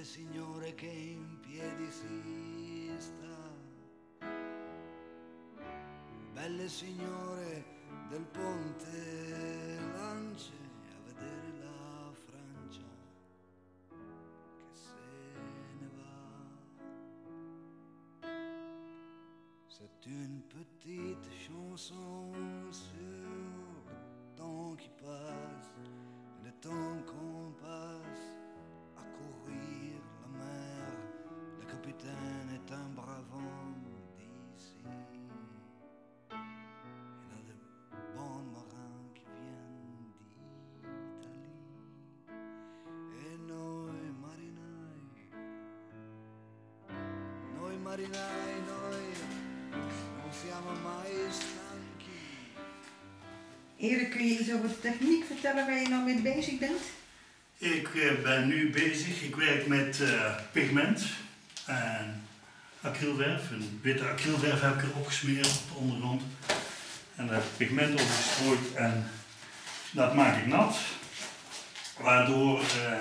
belle signore che in piedi si sta. Belle signore del ponte lance a vedere la Francia che se ne va. C'est une petite chanson sur le temps qui passe, Capitaine est un brave homme d'ici. Il a de bons marins qui viennent d'Italie. E noi marinai, noi marinai, noi non siamo mai stanchi. Erik, kun je iets over de techniek vertellen waar je nou mee bezig bent? Ik eh, ben nu bezig, ik werk met eh, pigment en acrylverf. Een witte acrylverf heb ik erop gesmeerd op de ondergrond. En daar heb ik pigment op gestrooid en dat maak ik nat. Waardoor eh,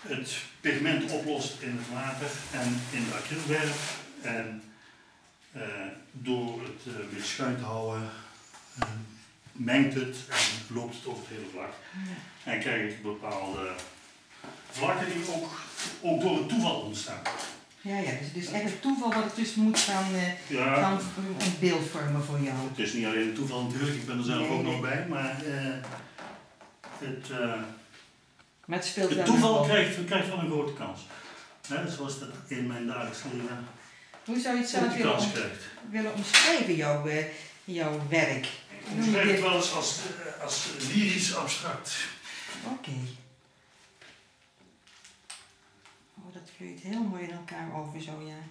het pigment oplost in het water en in de acrylverf. En eh, door het eh, een beetje schuin te houden, eh, mengt het en loopt het over het hele vlak. En krijg ik bepaalde vlakken die ook, ook door het toeval ontstaan. Ja, ja, dus het is echt het toeval wat het dus moet gaan, eh, Ja, gaan een beeld vormen voor jou. het is niet alleen een toeval natuurlijk, ik ben er zelf Nee, ook nee. nog bij, maar eh, het, eh, Maar het speelt het toeval een krijgt, krijgt wel een grote kans. Hè, zoals dat in mijn dagelijks leven Hoe zou je het zelf die willen, om- willen omschrijven, jouw, eh, jouw werk? Ik Noem je schrijf het wel eens als, als lyrisch abstract. Oké dat vloeit heel mooi in elkaar over zo, ja.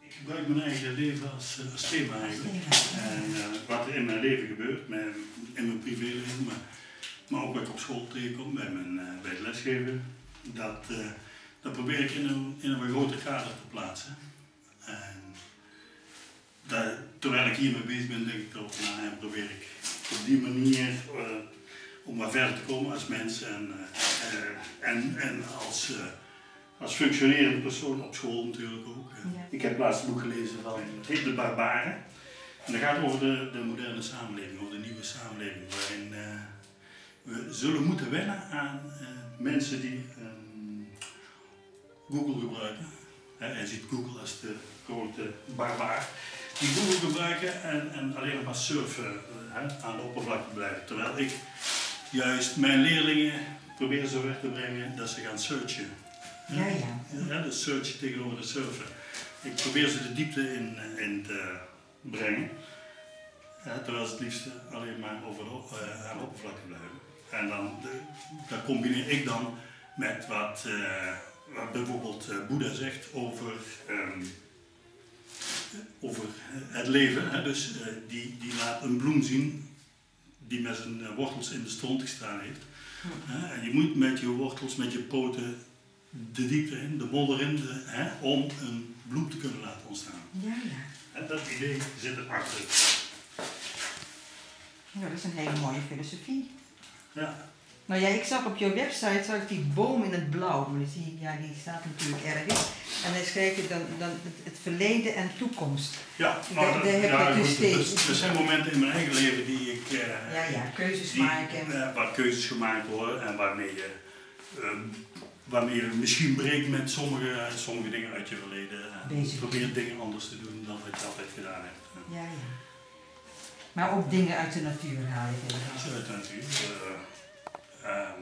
Ik gebruik mijn eigen leven als, eh, als thema eigenlijk. En eh, wat er in mijn leven gebeurt, mijn, in mijn privéleven, maar, maar ook wat ik op school tegenkom, bij, mijn, eh, bij het lesgeven, dat, dat probeer ik in een, in een groter kader te plaatsen. En daar, terwijl ik hiermee bezig ben, denk ik erover na en probeer ik op die manier om maar verder te komen als mens en, en, en als, als functionerende persoon op school natuurlijk ook. Ja. Ik heb laatst een boek gelezen van, het heet De Barbaren. En dat gaat over de, de moderne samenleving, over de nieuwe samenleving, waarin eh, we zullen moeten wennen aan eh, mensen die ehm, Google gebruiken. Hè, hij ziet Google als de grote barbaar. Die Google gebruiken en, en alleen nog maar surfen, eh, aan de oppervlakte blijven. Terwijl ik juist mijn leerlingen probeer zover te brengen dat ze gaan searchen. Ja, ja. Ja, de search tegenover de surfer. Ik probeer ze de diepte in, eh, in te brengen. Ja, terwijl ze het liefst alleen maar over de, eh, aan de oppervlakte blijven. En dan, de, dat combineer ik dan met wat, eh, wat bijvoorbeeld eh, Boeddha zegt over, ehm, over het leven. Hè? Dus eh, die, die laat een bloem zien die met zijn eh, wortels in de stront gestaan heeft. Hè, En je moet met je wortels, met je poten de diepte in, de modder in, de, hè, om een bloem te kunnen laten ontstaan. Ja, ja. En dat idee zit erachter. Ja, dat is een hele mooie filosofie. Ja, Nou ja, ik zag op jouw website zag ik die boom in het blauw. Maar die, ja, die staat natuurlijk ergens. En dan schrijf je dan, dan het, verleden en toekomst. ja, Daar- dat- daar heb je ja, dus goed, steeds. er- Er zijn momenten in mijn eigen leven die ik. eh, Ja, ja, keuzes die, maken. eh, waar keuzes gemaakt worden en waarmee je, ehm, waarmee je misschien breekt met sommige, sommige dingen uit je verleden. En probeert dingen anders te doen dan wat je altijd gedaan hebt. Ja, ja. Maar ook dingen uit de natuur haal je tegen. Zo uit de natuur. eh, ehm,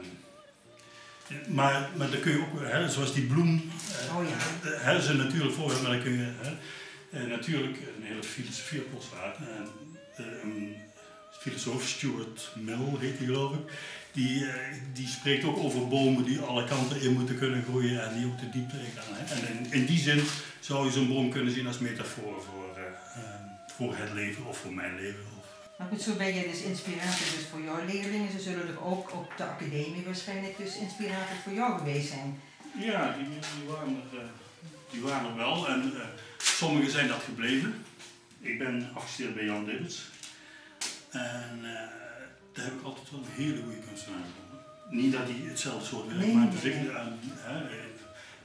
maar, maar dan kun je ook, hè, zoals die bloem, eh, Oh ja. hè, is een natuurlijk voorbeeld, maar dan kun je hè, eh, natuurlijk een hele filosofie op loslaten. En, een filosoof, Stuart Mill heet hij geloof ik, die, eh, die spreekt ook over bomen die alle kanten in moeten kunnen groeien en die ook de diepte in gaan. En in, in die zin zou je zo'n boom kunnen zien als metafoor voor, eh, eh, voor het leven of voor mijn leven. Maar goed, zo ben je dus inspirator dus voor jouw leerlingen. Ze zullen er ook op de academie waarschijnlijk dus inspirator voor jou geweest zijn. Ja, die, die, waren, er, eh, die waren er wel. En sommigen zijn dat gebleven. Ik ben afgestudeerd bij Jan Dibbets. En daar heb ik altijd wel een hele goede kunstenaar gevonden. niet dat hij hetzelfde soort werk Nee, maakt, nee, dus ik nee. eh, eh,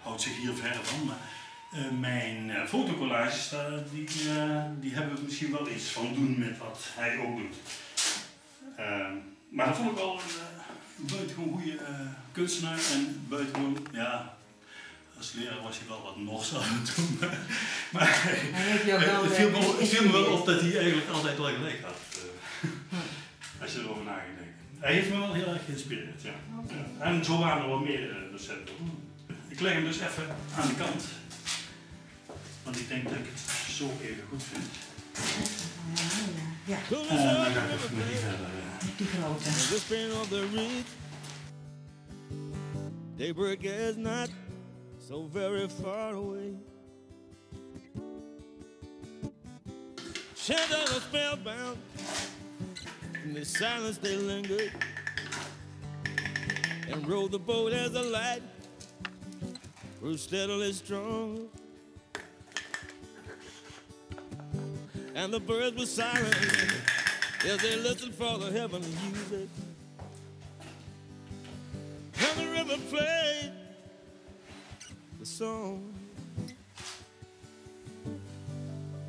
houdt zich hier ver van. Maar eh, mijn eh, fotocollages, eh, die, die hebben misschien wel iets van doen met wat hij ook doet. Ehm, maar dat vond ik wel een uh, buitengewoon goede kunstenaar en buitengewoon, ja, als leraar was hij wel wat nors af en toe. Maar, maar het, viel me, het viel me wel op dat hij eigenlijk altijd wel gelijk had. Je erover na gaat denken. Hij heeft me wel heel erg geïnspireerd, ja. En zo waren er wel meer eh, docenten. Ik leg hem dus even aan de kant. Want ik denk dat ik het zo even goed vind. Ja, En dan ga ik even met die verder. die grote. This pain of the reed. Daybreak is not so very far away. Shadows spellbound. In the silence they lingered. And rode the boat as the light grew steadily strong. And the birds were silent as they listened for the heavenly music. And the river played the song.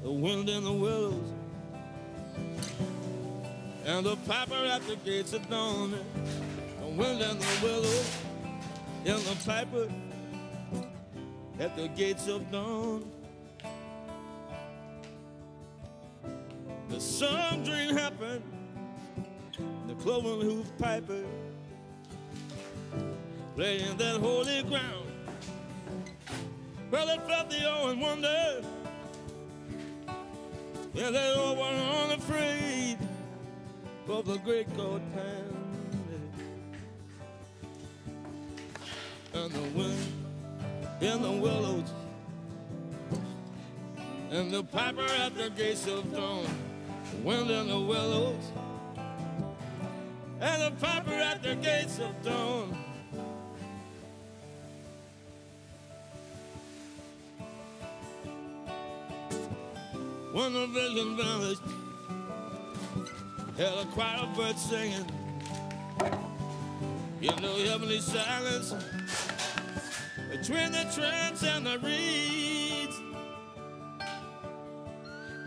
The wind in the willows. And the piper at the gates of dawn. The wind and the willow, And the piper at the gates of dawn. The sun dream happened. The cloven hoof piper playing that holy ground. Well, they felt the awe and wonder. Yeah, they all were unafraid of the great God time. And the wind in the willows. And the piper at the gates of dawn. Wind in the willows. And the piper at the gates of dawn. When the vision vanished, held a choir of birds singing. In the heavenly silence, between the trance and the reeds,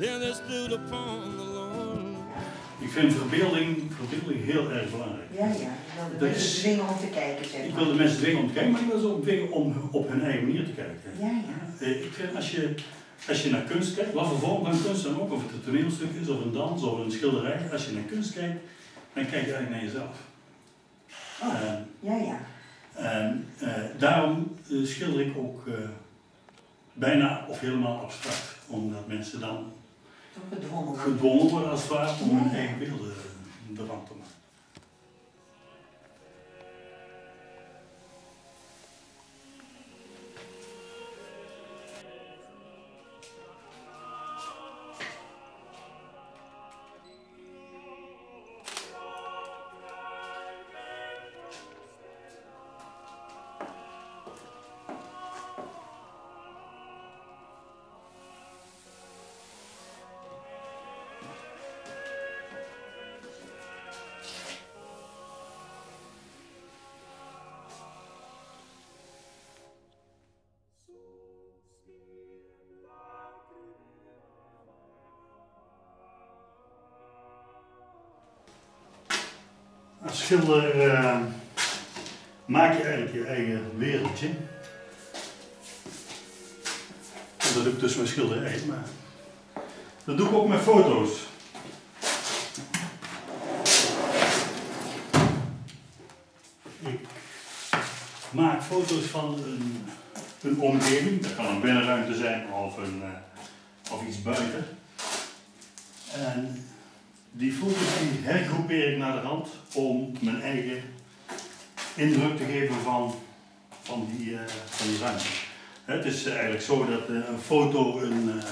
then they stood upon the lawn. Ik vind verbeelding, verbeelding heel erg belangrijk. Ja, ja. Ik wilde Dat mensen dwingen om te kijken, zeg Ik maar. wil de mensen dwingen om te kijken, maar ik wil ze ook dwingen om op hun eigen manier te kijken. Ja, ja. Eh, Ik vind als je, als je naar kunst kijkt, wat voor vorm van kunst dan ook, of het een toneelstuk is, of een dans, of een schilderij, als je naar kunst kijkt, dan kijk je eigenlijk naar jezelf. Oh, Eh, ja, ja. en eh, daarom eh, schilder ik ook bijna of helemaal abstract, omdat mensen dan gedwongen worden. als het ware om hun eigen beelden ervan te maken. Als schilder eh, maak je eigenlijk je eigen wereldje. En dat doe ik dus met schilderijen, maar dat doe ik ook met foto's. Ik maak foto's van een, een omgeving, dat kan een binnenruimte zijn of, een, eh, of iets buiten. En die foto's die hergroepeer ik naar de hand om mijn eigen indruk te geven van, van, die, eh, van die ruimte. Het is eigenlijk zo dat eh, een foto een, eh,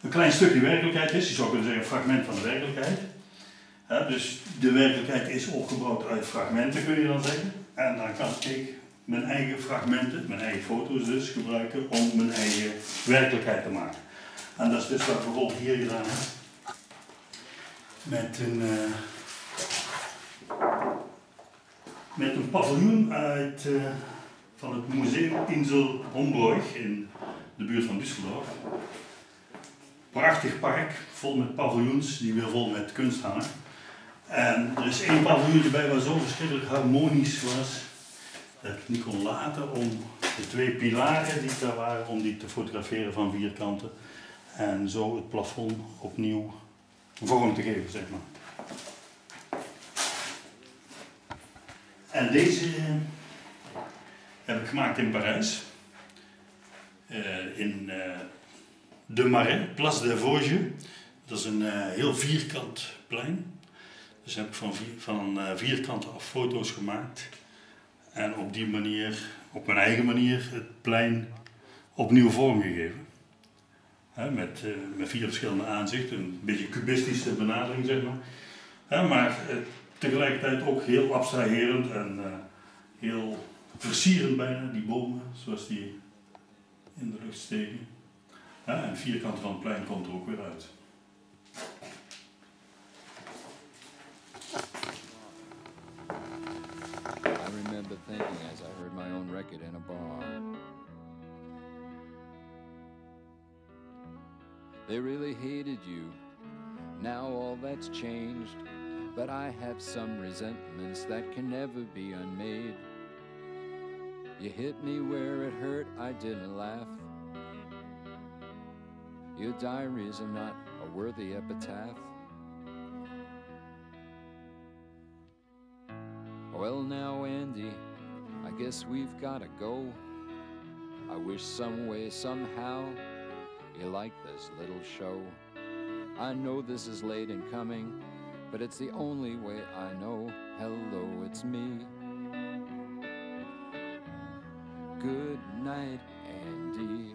een klein stukje werkelijkheid is. Je zou kunnen zeggen een fragment van de werkelijkheid. Dus de werkelijkheid is opgebouwd uit fragmenten, kun je dan zeggen. En dan kan ik mijn eigen fragmenten, mijn eigen foto's dus, gebruiken om mijn eigen werkelijkheid te maken. En dat is dus wat bijvoorbeeld hier gedaan heb met een, eh, met een paviljoen uit, eh, van het museum Insel Homburg in de buurt van Düsseldorf. Prachtig park, vol met paviljoens die weer vol met kunst hangen. En er is één paviljoen bij waar zo verschrikkelijk harmonisch was dat ik niet kon laten om de twee pilaren die daar waren, om die te fotograferen van vier kanten. En zo het plafond opnieuw vorm te geven, zeg maar. En deze eh, heb ik gemaakt in Parijs. Eh, in eh, de Marais, Place des Vosges. Dat is een heel vierkant plein. Dus heb ik van, vier, van vierkanten af foto's gemaakt. En op die manier, op mijn eigen manier, het plein opnieuw vormgegeven. Hè, met, eh, met vier verschillende aanzichten, een beetje cubistische benadering zeg maar. Hè, maar eh, tegelijkertijd ook heel abstraherend en eh, heel versierend bijna, die bomen, zoals die in de lucht steken. Ja, en vierkant van het plein komt er ook weer uit. I remember thinking as I heard my own record in a bar. They really hated you. Now all that's changed. But I have some resentments that can never be unmade. You hit me where it hurt, I didn't laugh. Your diaries are not a worthy epitaph. Well, now, Andy, I guess we've gotta go. I wish some way, somehow, you like this little show. I know this is late in coming, but it's the only way I know. Hello, it's me. Good night, Andy.